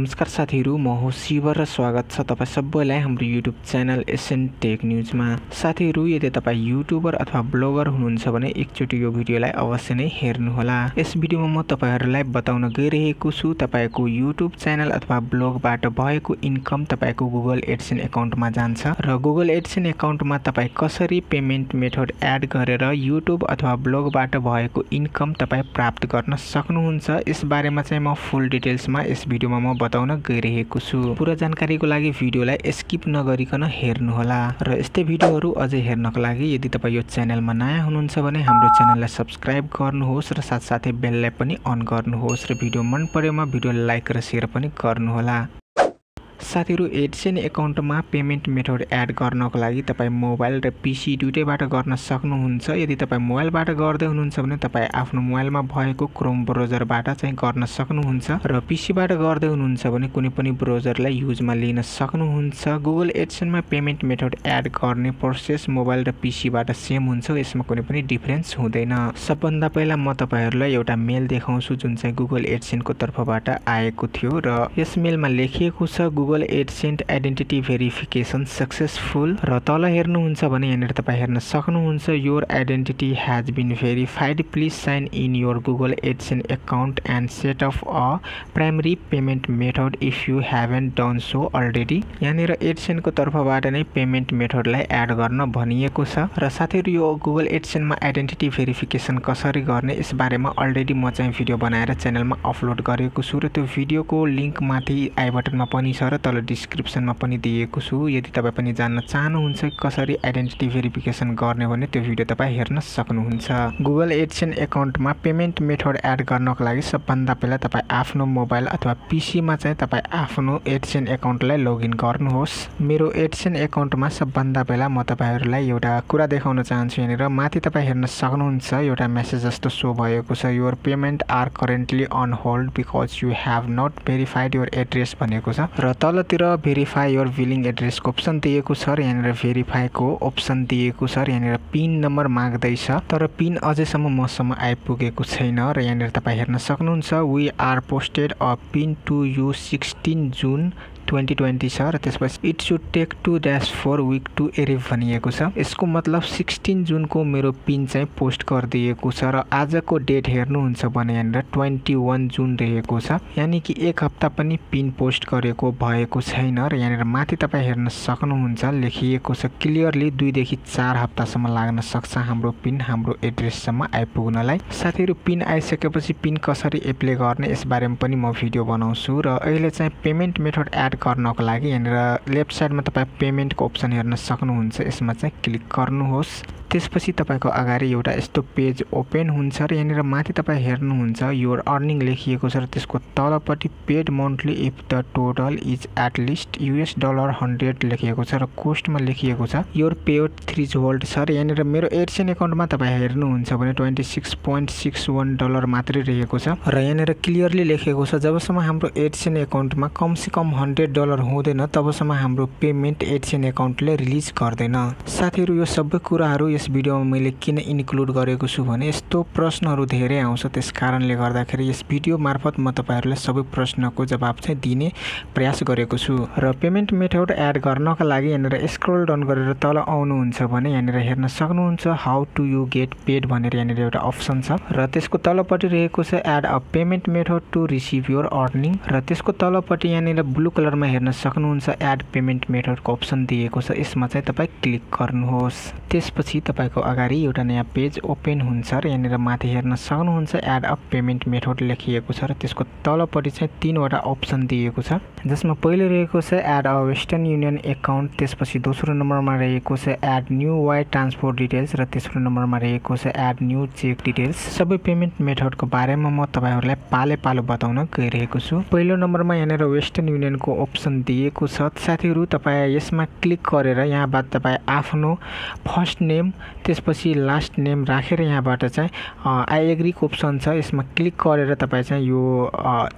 नमस्कार साथीहरू म हो शिव र स्वागत छ तपाईँ सबैलाई हाम्रो युट्युब च्यानल एसएन टेक न्युजमा। साथीहरू यदि तपाईँ युट्युबर अथवा ब्लगर हुनुहुन्छ भने एकचोटि यो भिडियोलाई अवश्य नै हेर्नुहोला। यस भिडियोमा म तपाईँहरूलाई बताउन गइरहेको छु तपाईँको युट्युब च्यानल अथवा ब्लगबाट भएको इन्कम तपाईँको गुगल एडसेन एकाउन्टमा जान्छ र गुगल एडसेन एकाउन्टमा तपाईँ कसरी पेमेन्ट मेथड एड गरेर युट्युब अथवा ब्लगबाट भएको इन्कम तपाईँ प्राप्त गर्न सक्नुहुन्छ यसबारेमा चाहिँ म फुल डिटेल्समा यस भिडियोमा म बताउन गइरहेको छु। पुरा जानकारीको लागि भिडियोलाई स्किप नगरिकन हेर्नुहोला। र यस्तै भिडियोहरू अझै हेर्नको लागि यदि तपाईँ यो च्यानलमा नयाँ हुनुहुन्छ भने हाम्रो च्यानललाई सब्सक्राइब गर्नुहोस् र साथसाथै बेललाई पनि अन गर्नुहोस् र भिडियो मन परेमा भिडियोलाई लाइक र सेयर पनि गर्नुहोला। साथीहरू एडसेन एकाउन्टमा पेमेन्ट मेथड एड गर्नको लागि तपाईँ मोबाइल र पिसी दुइटैबाट गर्न सक्नुहुन्छ। यदि तपाईँ मोबाइलबाट गर्दै हुनुहुन्छ भने तपाईँ आफ्नो मोबाइलमा भएको क्रोम ब्राउजरबाट चाहिँ गर्न सक्नुहुन्छ र पिसीबाट गर्दै हुनुहुन्छ भने कुनै पनि ब्राउजरलाई युजमा लिन सक्नुहुन्छ। गुगल एडसेनमा पेमेन्ट मेथड एड गर्ने प्रोसेस मोबाइल र पिसीबाट सेम हुन्छ यसमा कुनै पनि डिफ्रेन्स हुँदैन। सबभन्दा पहिला म तपाईँहरूलाई एउटा मेल देखाउँछु जुन चाहिँ गुगल एडसेनको तर्फबाट आएको थियो र यस मेलमा लेखिएको छ Google AdSense identity verification successful र तल हेर्नुहुन्छ भने यहाँनिर तपाईँ हेर्न सक्नुहुन्छ your identity has been verified please sign in your Google AdSense account and set up a primary payment method if you haven't done so already यहाँनिर एडसेन्टको तर्फबाट नै पेमेन्ट मेथडलाई एड गर्न भनिएको छ। र साथीहरू यो गुगल एडसेन्टमा आइडेन्टिटी भेरिफिकेसन कसरी गर्ने यसबारेमा अलरेडी म चाहिँ भिडियो बनाएर च्यानलमा अपलोड गरेको छु। र त्यो भिडियोको लिङ्क माथि आई बटनमा पनि छ र तल डिस्क्रिप्सनमा पनि दिएको छु। यदि तपाईँ पनि जान्न चाहनुहुन्छ कसरी आइडेन्टिटी भेरिफिकेसन गर्ने भने त्यो भिडियो तपाईँ हेर्न सक्नुहुन्छ। गुगल एडसेन एकाउन्टमा पेमेन्ट मेथड एड गर्नको लागि सबभन्दा पहिला तपाईँ आफ्नो मोबाइल अथवा पिसीमा चाहिँ तपाईँ आफ्नो एडसेन एकाउन्टलाई लगइन गर्नुहोस्। मेरो एडसेन एकाउन्टमा सबभन्दा पहिला म तपाईँहरूलाई एउटा कुरा देखाउन चाहन्छु यहाँनिर। माथि तपाईँ हेर्न सक्नुहुन्छ एउटा मेसेज जस्तो सो भएको छ। Your payment are currently on hold because you have not verified your address भनेको छ। र तलतिर भेरिफाई योर बिलिङ एड्रेसको अप्सन दिएको छ र यहाँनिर भेरिफाईको अप्सन दिएको छ र यहाँनिर पिन नम्बर माग्दैछ। तर पिन अझैसम्म मसम्म आइपुगेको छैन र यहाँनिर तपाईँ हेर्न सक्नुहुन्छ we are posted a pin to you sixteen June twenty twenty छ र त्यसपछि it should take two dash four week to arrive भनिएको छ। यसको मतलब सिक्सटिन जुनको मेरो पिन चाहिँ पोस्ट गरिदिएको छ र आजको डेट हेर्नुहुन्छ भने यहाँनिर ट्वेन्टी वान जुन रहेको छ यानि कि एक हप्ता पनि पिन पोस्ट गरेको भएको छैन र यहाँनिर माथि तपाईँ हेर्न सक्नुहुन्छ लेखिएको छ क्लियरली दुईदेखि चार हप्तासम्म लाग्न सक्छ हाम्रो पिन हाम्रो एड्रेससम्म आइपुग्नलाई। साथीहरू पिन आइसकेपछि पिन कसरी एप्लाई गर्ने यसबारेमा पनि म भिडियो बनाउँछु। र अहिले चाहिँ पेमेन्ट मेथड एड गर्नको लागि यहाँनिर लेफ्ट साइडमा तपाईँ पेमेन्टको अप्सन हेर्न सक्नुहुन्छ। यसमा चाहिँ क्लिक गर्नुहोस्। त्यसपछि तपाईँको अगाडि एउटा यस्तो पेज ओपन हुन्छ र यहाँनिर माथि तपाईँ हेर्नुहुन्छ योर अर्निङ लेखिएको छ र त्यसको तलपट्टि paid monthly if the total is at least US dollar hundred लेखिएको छ र कोस्टमा लेखिएको छ योर पेड थ्रिज होल्ड छ र यहाँनिर मेरो एडसेन एकाउन्टमा तपाईँ हेर्नुहुन्छ भने twenty six point six one dollar मात्रै रहेको छ। र यहाँनिर क्लियरली लेखेको छ जबसम्म हाम्रो एडसेन एकाउन्टमा कमसेकम हन्ड्रेड डलर हुँदैन तबसम्म हाम्रो पेमेन्ट एडसेन एकाउन्टले रिलिज गर्दैन। साथीहरू यो सबै कुराहरू यस भिडियोमा मैले किन इन्क्लुड गरेको छु भने यस्तो प्रश्नहरू धेरै आउँछ। त्यस कारणले गर्दाखेरि यस भिडियो मार्फत म तपाईँहरूलाई सबै प्रश्नको जवाब चाहिँ दिने प्रयास गरेको छु। र पेमेन्ट मेथड एड गर्नका लागि यहाँनिर स्क्रोल डाउन गरेर तल आउनुहुन्छ भने यहाँनिर हेर्न सक्नुहुन्छ how to you get paid भनेर यहाँनिर एउटा अप्सन छ। र त्यसको तलपट्टि रहेको छ add a payment method to receive your earning र त्यसको तलपट्टि यहाँनिर ब्लू कलरमा हेर्न सक्नुहुन्छ एड पेमेन्ट मेथडको अप्सन दिएको छ। यसमा चाहिँ तपाईँ क्लिक गर्नुहोस्। त्यसपछि तपाईँको अगाडि एउटा नयाँ पेज ओपन हुन्छ र यहाँनिर माथि हेर्न सक्नुहुन्छ एड अ पेमेन्ट मेथड लेखिएको छ र त्यसको तलपट्टि चाहिँ तिनवटा अप्सन दिएको छ। जसमा पहिलो रहेको छ add a Western Union account त्यसपछि दोस्रो नम्बरमा रहेको छ add new wire transport details र तेस्रो नम्बरमा रहेको छ एड न्यू चेक डिटेल्स। सबै पेमेन्ट मेथडको बारेमा म तपाईँहरूलाई पाले पालो बताउन गइरहेको छु। पहिलो नम्बरमा यहाँनिर वेस्टर्न युनियनको अप्सन दिएको छ। साथीहरू तपाईँ यसमा क्लिक गरेर यहाँबाट तपाईँ आफ्नो फर्स्ट नेम त्यसपछि लास्ट नेम राखेर यहाँबाट चाहिँ आई एग्रीको अप्सन छ यसमा क्लिक गरेर तपाईँ चाहिँ यो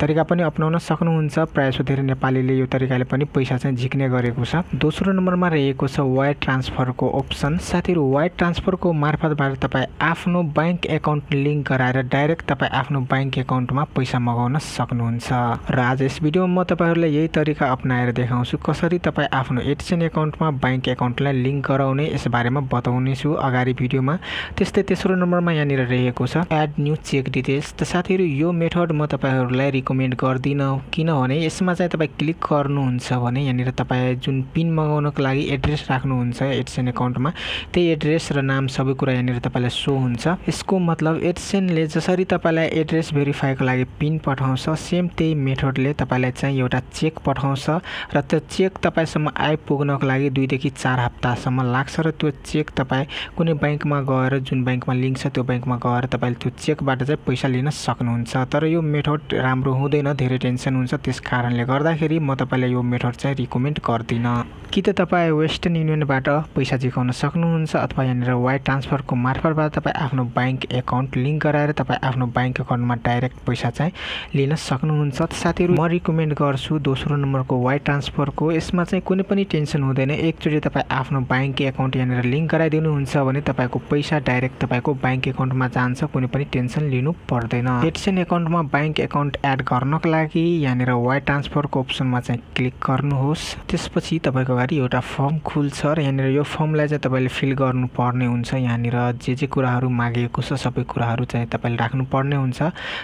तरिका पनि अप्नाउन सक्नुहुन्छ। प्रायः धेरै नेपालीले यो तरिकाले पनि पैसा चाहिँ झिक्ने गरेको छ। दोस्रो नम्बरमा रहेको छ वायर ट्रान्सफरको अप्सन। साथीहरू वायर ट्रान्सफरको मार्फतबाट तपाईँ आफ्नो ब्याङ्क एकाउन्ट लिङ्क गराएर डाइरेक्ट तपाईँ आफ्नो ब्याङ्क एकाउन्टमा पैसा मगाउन सक्नुहुन्छ। र आज यस भिडियोमा म तपाईँहरूलाई यही तरिका अप्नाएर देखाउँछु। कसरी तपाईँ आफ्नो एडसेन एकाउन्टमा ब्याङ्क एकाउन्टलाई लिङ्क गराउने यसबारेमा बताउनेछु अगाडि भिडियोमा। त्यस्तै तेस्रो नम्बरमा यहाँनिर रहेको छ। एड न्यू चेक डिटेल्स त साथीहरू यो मेथड म तपाईँहरूलाई रिकमेन्ड गर्दिनँ किनभने यसमा चाहिँ तपाईँ क्लिक गर्नुहुन्छ भने यहाँनिर तपाईँ जुन पिन मगाउनको लागि एड्रेस राख्नुहुन्छ एडसेन एकाउन्टमा त्यही एड्रेस र नाम सबै कुरा यहाँनिर तपाईँलाई सो हुन्छ। यसको मतलब एडसेनले जसरी तपाईँलाई एड्रेस भेरिफाईको लागि पिन पठाउँछ सेम त्यही मेथडले तपाईँलाई चाहिँ एउटा चेक पठाउँछ। र त्यो चेक तपाईँसम्म आइपुग्नको लागि दुईदेखि चार हप्तासम्म लाग्छ र त्यो चेक तपाईँ कुनै ब्याङ्कमा गएर जुन ब्याङ्कमा लिङ्क छ त्यो ब्याङ्कमा गएर तपाईँले त्यो चेकबाट चाहिँ पैसा लिन सक्नुहुन्छ। तर यो मेथड राम्रो हुँदैन धेरै टेन्सन हुन्छ। त्यस कारणले गर्दाखेरि म तपाईँलाई यो मेथड चाहिँ रिकमेन्ड गर्दिनँ। कि त तपाईँ वेस्टर्न युनियनबाट पैसा झिकाउन सक्नुहुन्छ अथवा यहाँनिर वायर ट्रान्सफरको मार्फतबाट तपाईँ आफ्नो ब्याङ्क एकाउन्ट लिङ्क गराएर तपाईँ आफ्नो ब्याङ्क एकाउन्टमा डाइरेक्ट पैसा चाहिँ लिन सक्नुहुन्छ। साथीहरू म रिकमेन्ड गर्छु दोस्रो नम्बरको वायर ट्रान्सफरको यसमा चाहिँ कुनै पनि टेन्सन हुँदैन। एकचोटि तपाईँ आफ्नो ब्याङ्क एकाउन्ट यहाँनिर लिङ्क गराइदिनुहुन्छ भने तपाईँको पैसा डाइरेक्ट तपाईँको ब्याङ्क एकाउन्टमा जान्छ कुनै पनि टेन्सन लिनु पर्दैन। एडसेन एकाउन्टमा ब्याङ्क एकाउन्ट एड गर्नको लागि यहाँनिर वायर ट्रान्सफरको अप्सनमा चाहिँ क्लिक गर्नुहोस्। त्यसपछि तपाईँको अगाडि एउटा फर्म खुल्छ र यहाँनिर यो फर्मलाई चाहिँ तपाईँले फिल गर्नुपर्ने हुन्छ। यहाँनिर जे जे कुराहरू मागिएको छ सबै कुराहरू चाहिँ तपाईँले राख्नुपर्ने हुन्छ।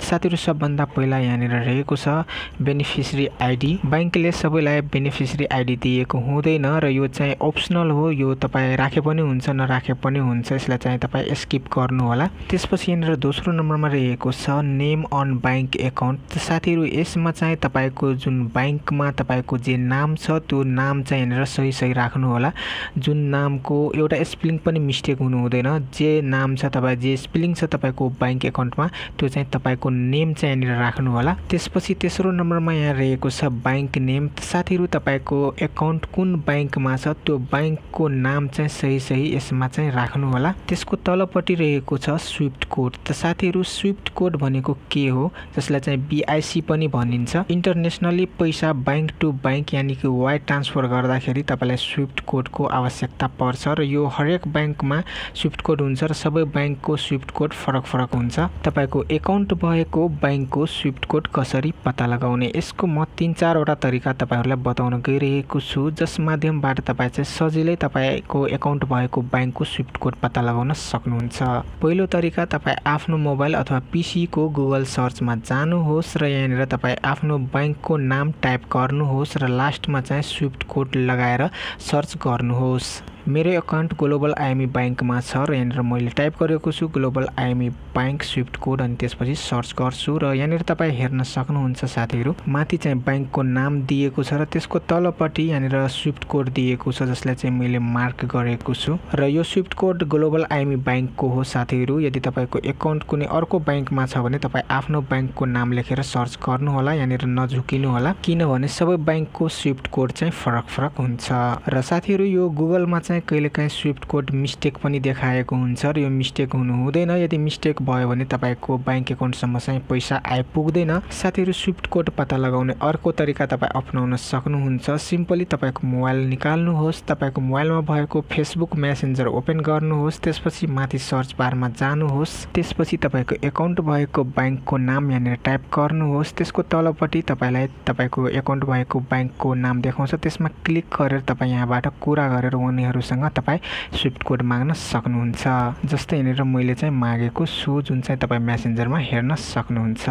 साथीहरू सबभन्दा पहिला यहाँनिर रहेको छ बेनिफिसरी आइडी। ब्याङ्कले सबैलाई बेनिफिसरी आइडी दिएको हुँदैन र यो चाहिँ अप्सनल हो यो तपाईँ राखे पनि हुन्छ नराखे पनि हुन्छ यसलाई चाहिँ तपाईँ स्किप गर्नु होला त्यसपछि यहाँनिर दोस्रो नम्बरमा रहेको छ नेम अन ब्याङ्क एकाउन्ट। साथीहरू यसमा चाहिँ तपाईँको जुन ब्याङ्कमा तपाईँको जे नाम छ त्यो नाम चाहिँ यहाँनिर सही सही राख्नु होला जुन नामको एउटा स्पेलिङ पनि मिस्टेक हुनु हुँदैन जे नाम छ तपाईँ जे स्पेलिङ छ तपाईँको ब्याङ्क एकाउन्टमा त्यो चाहिँ तपाईँको नेम चाहिँ यहाँनिर राख्नु होला त्यसपछि तेस्रो नम्बरमा यहाँ रहेको छ ब्याङ्क नेम साथीहरू तपाईँको एकाउन्ट कुन ब्याङ्कमा छ त्यो ब्याङ्कको नाम चाहिँ सही सही यसमा चाहिँ राख्नु होला त्यसको तलपट्टि रहेको छ स्विफ्ट कोड। त साथीहरू स्विफ्ट कोड भनेको के हो? जसलाई चाहिँ बिआइसी पनि भनिन्छ। इन्टरनेसनली पैसा ब्याङ्क टु ब्याङ्क यानि कि वायर ट्रान्सफर गर्दाखेरि तपाईँलाई स्विफ्ट कोडको आवश्यकता पर्छ र यो हरेक ब्याङ्कमा स्विफ्ट कोड हुन्छ र सबै ब्याङ्कको स्विफ्ट कोड फरक फरक हुन्छ। तपाईँको एकाउन्ट भएको ब्याङ्कको स्विफ्ट कोड कसरी पत्ता लगाउने? यसको म तिन चारवटा तरिका तपाईँहरूलाई बताउन गइरहेको छु जस माध्यमबाट तपाईँ चाहिँ सजिलै तपाईँको एकाउन्ट भएको ब्याङ्कको स्विफ्ट कोड पत्ता लगाउन सक्नुहुन्छ। पहिलो तरिका तपाईँ आफ्नो मोबाइल अथवा पिसीको गुगल सर्चमा जानुहोस् र यहाँनिर तपाईँ आफ्नो ब्याङ्कको नाम टाइप गर्नुहोस् र लास्टमा चाहिँ स्विफ्ट कोड लगाएर सर्च गर्नुहोस्। मेरो एकाउन्ट ग्लोबल आइएमई ब्याङ्कमा छ र यहाँनिर मैले टाइप गरेको छु global IME bank swift code अनि त्यसपछि सर्च गर्छु र यहाँनिर तपाईँ हेर्न सक्नुहुन्छ साथीहरू माथि चाहिँ ब्याङ्कको नाम दिएको छ र त्यसको तलपट्टि यहाँनिर स्विफ्ट कोड दिएको छ जसलाई चाहिँ मैले मार्क गरेको छु र यो स्विफ्ट कोड ग्लोबल आइएमई ब्याङ्कको हो साथीहरू। यदि तपाईँको एकाउन्ट कुनै अर्को ब्याङ्कमा छ भने तपाईँ आफ्नो ब्याङ्कको नाम लेखेर सर्च गर्नुहोला यहाँनिर नझुकिनु होला किनभने सबै ब्याङ्कको स्विफ्ट कोड चाहिँ फरक फरक हुन्छ। र साथीहरू यो गुगलमा चाहिँ चाहिँ कहिलेकाहीँ स्विफ्ट कोड मिस्टेक पनि देखाएको हुन्छ र यो मिस्टेक हुनु हुँदैन। यदि मिस्टेक भयो भने तपाईँको ब्याङ्क एकाउन्टसम्म चाहिँ पैसा आइपुग्दैन। साथीहरू स्विफ्ट कोड पत्ता लगाउने अर्को तरिका तपाईँ अप्नाउन सक्नुहुन्छ। सिम्पली तपाईँको मोबाइल निकाल्नुहोस्। तपाईँको मोबाइलमा भएको फेसबुक मेसेन्जर ओपन गर्नुहोस्। त्यसपछि माथि सर्च बारमा जानुहोस्। त्यसपछि तपाईँको एकाउन्ट भएको ब्याङ्कको नाम यहाँनिर टाइप गर्नुहोस्। त्यसको तलपट्टि तपाईँलाई तपाईँको एकाउन्ट भएको ब्याङ्कको नाम देखाउँछ। त्यसमा क्लिक गरेर तपाईँ यहाँबाट कुरा गरेर उनीहरू उनीहरूसँग तपाईँ स्विफ्ट कोड माग्न सक्नुहुन्छ। जस्तै यहाँनिर मैले चाहिँ मागेको छु जुन चाहिँ तपाईँ मेसेन्जरमा हेर्न सक्नुहुन्छ।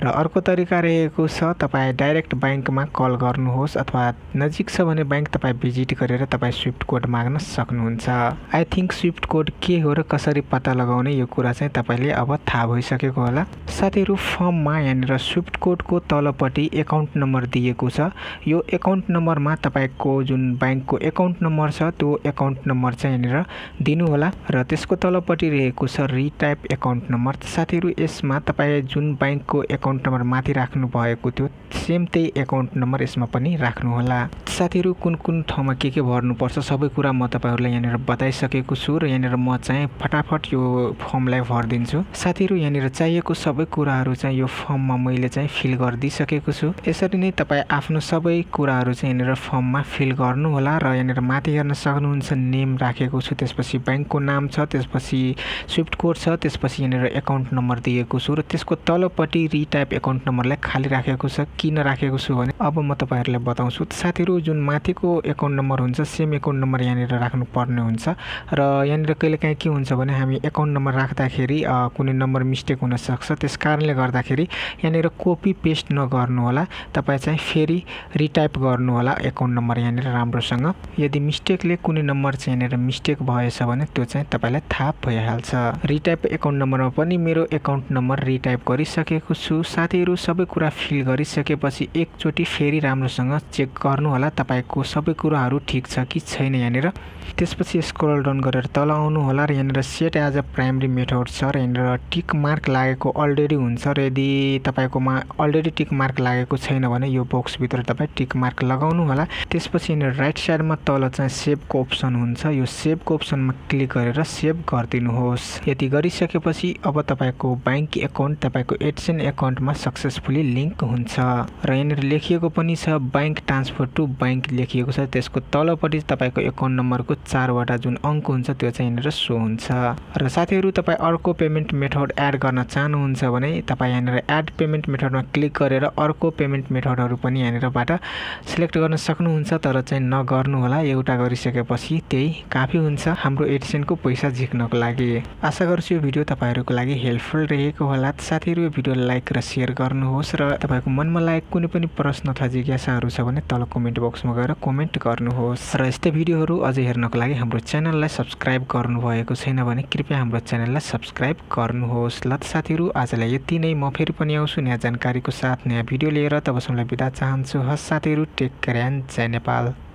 र अर्को तरिका रहेको छ तपाईँ डाइरेक्ट ब्याङ्कमा कल गर्नुहोस् अथवा नजिक छ भने ब्याङ्क तपाईँ भिजिट गरेर तपाईँ स्विफ्ट कोड माग्न सक्नुहुन्छ। आई थिङ्क स्विफ्ट कोड के हो र कसरी पत्ता लगाउने यो कुरा चाहिँ तपाईँले अब थाहा भइसकेको होला। साथीहरू फर्ममा यहाँनिर स्विफ्ट कोडको तलपट्टि एकाउन्ट नम्बर दिएको छ। यो एकाउन्ट नम्बरमा तपाईँको जुन ब्याङ्कको एकाउन्ट नम्बर छ त्यो एकाउन्ट नम्बर चाहिँ यहाँनिर दिनुहोला र त्यसको तलपट्टि रहेको छ रिटाइप एकाउन्ट नम्बर साथीहरू यसमा तपाईँ जुन ब्याङ्कको एकाउन्ट नम्बर माथि राख्नु भएको थियो सेम त्यही एकाउन्ट नम्बर यसमा पनि राख्नुहोला। साथीहरू कुन कुन ठाउँमा के के भर्नुपर्छ सबै कुरा म तपाईँहरूलाई यहाँनिर बताइसकेको छु र यहाँनिर म चाहिँ फटाफट यो फर्मलाई भरिदिन्छु। साथीहरू यहाँनिर चाहिएको सबै कुराहरू चाहिँ यो फर्ममा मैले चाहिँ फिल गरिदिइसकेको छु। यसरी नै तपाईँ आफ्नो सबै कुराहरू चाहिँ यहाँनिर फर्ममा फिल गर्नुहोला र यहाँनिर माथि हेर्न सक्नुहुन्छ। नेम राखेको छु त्यसपछि ब्याङ्कको नाम छ त्यसपछि स्विफ्ट कोड छ त्यसपछि यहाँनिर एकाउन्ट नम्बर दिएको छु र त्यसको तलपट्टि रिटाइप एकाउन्ट नम्बरलाई खाली राखेको छ किन राखेको छु भने अब म तपाईँहरूलाई बताउँछु। साथीहरू जुन माथिको एकाउन्ट नम्बर हुन्छ सेम एकाउन्ट नम्बर यहाँनिर राख्नुपर्ने हुन्छ र यहाँनिर कहिलेकाहीँ के हुन्छ भने हामी एकाउन्ट नम्बर राख्दाखेरि कुनै नम्बर मिस्टेक हुनसक्छ। त्यस कारणले गर्दाखेरि यहाँनिर कोपी पेस्ट नगर्नुहोला तपाईँ चाहिँ फेरि रिटाइप गर्नुहोला एकाउन्ट नम्बर यहाँनिर राम्रोसँग। यदि मिस्टेकले कुनै नम्बर चाहिँ यहाँनिर मिस्टेक भएछ भने त्यो चाहिँ तपाईँलाई थाहा भइहाल्छ। रिटाइप एकाउन्ट नम्बरमा पनि मेरो एकाउन्ट नम्बर रिटाइप गरिसकेको छु। साथीहरू सबै कुरा फिल गरिसकेपछि एकचोटि फेरि राम्रोसँग चेक गर्नुहोला। तपाईँको सबै कुराहरू ठिक छ कि छैन यहाँनिर। त्यसपछि स्क्रोल डाउन गरेर तल आउनु होला र यहाँनिर set as a primary method छ र यहाँनिर टिक मार्क लागेको अलरेडी हुन्छ र यदि तपाईँकोमा अलरेडी टिक मार्क लागेको छैन भने यो बक्सभित्र तपाईँ टिक मार्क लगाउनु होला त्यसपछि यहाँनिर राइट साइडमा तल चाहिँ सेभको अप्सन हुन्छ यो सेभको अप्सनमा क्लिक गरेर सेभ गरिदिनुहोस्। यति गरिसकेपछि अब तपाईँको ब्याङ्क एकाउन्ट तपाईँको एडसेन एकाउन्टमा सक्सेसफुली लिङ्क हुन्छ। र यहाँनिर लेखिएको पनि छ ब्याङ्क ट्रान्सफर टु ब्याङ्क लेखिएको छ। त्यसको तलपट्टि तपाईँको एकाउन्ट नम्बरको चारवटा जुन अङ्क हुन्छ त्यो चाहिँ यहाँनिर सो हुन्छ। र साथीहरू तपाईँ अर्को पेमेन्ट मेथड एड गर्न चाहनुहुन्छ भने तपाईँ यहाँनिर एड पेमेन्ट मेथडमा क्लिक गरेर अर्को पेमेन्ट मेथडहरू पनि यहाँनिरबाट सिलेक्ट गर्न सक्नुहुन्छ तर चाहिँ नगर्नु होला एउटा गरिसकेपछि त्यही काफी हुन्छ हाम्रो एडिसनको पैसा झिक्नको लागि। आशा गर्छु यो भिडियो तपाईँहरूको लागि हेल्पफुल रहेको होला। साथीहरू यो भिडियो लाइक र सेयर गर्नुहोस् र तपाईँको मनमा लागेको कुनै पनि प्रश्न अथवा जिज्ञासाहरू छ भने तल कमेन्ट बक्समा गएर कमेन्ट गर्नुहोस्। र यस्तै भिडियोहरू अझै हेर्नको लागि हाम्रो च्यानललाई सब्सक्राइब गर्नुभएको छैन भने कृपया हाम्रो च्यानललाई सब्सक्राइब गर्नुहोस्। ल साथीहरू आजलाई यति नै। म फेरि पनि आउँछु नयाँ जानकारीको साथ नयाँ भिडियो लिएर। तबसम्मलाई बिदा चाहन्छु। हस् साथीहरू टेक केयर एन्ड जय नेपाल।